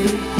you.